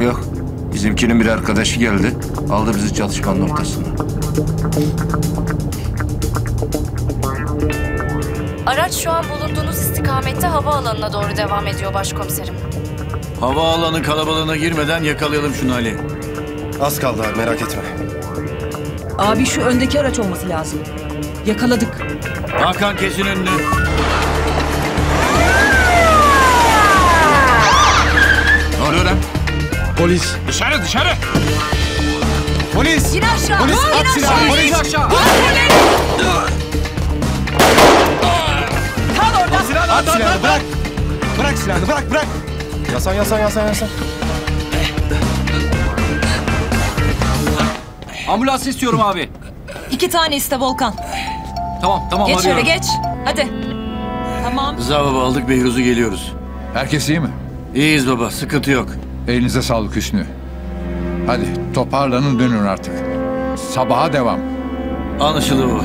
Yok. Bizimkinin bir arkadaşı geldi. Aldı bizi çalışma noktasına. Araç şu an bulunduğunuz istikamette havaalanına doğru devam ediyor başkomiserim. Havaalanı kalabalığına girmeden yakalayalım şunu Ali. Az kaldı abi merak etme. Abi şu öndeki araç olması lazım. Yakaladık. Hakan kesin önünü. Polis. Dışarı dışarı. Polis. İn aşağı. Polis. in At silahı. aşağı. Polis. aşağı. Kal orada. Silahını at silahını bırak. Bırak silahını bırak bırak. Yasan yasan yasan yasan. Ambulans istiyorum abi. İki tane iste Volkan. Tamam tamam Geç arıyorum. şöyle geç. Hadi. Tamam. Rıza baba aldık Beyruz'u geliyoruz. Herkes iyi mi? İyiyiz baba sıkıntı yok. Elinize sağlık Hüsnü. Hadi toparlanın dönün artık. Sabaha devam. Anlaşıldı baba.